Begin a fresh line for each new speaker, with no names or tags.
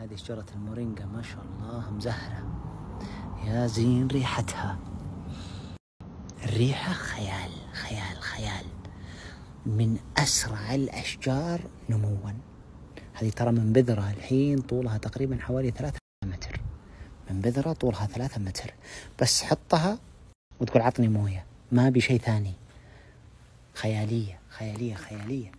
هذه شجرة المورينجا ما شاء الله مزهرة. يا زين ريحتها. الريحة خيال خيال خيال. من أسرع الأشجار نموا. هذه ترى من بذرة الحين طولها تقريبا حوالي ثلاثة متر. من بذرة طولها ثلاثة متر. بس حطها وتقول عطني موية. ما أبي شيء ثاني. خيالية خيالية خيالية.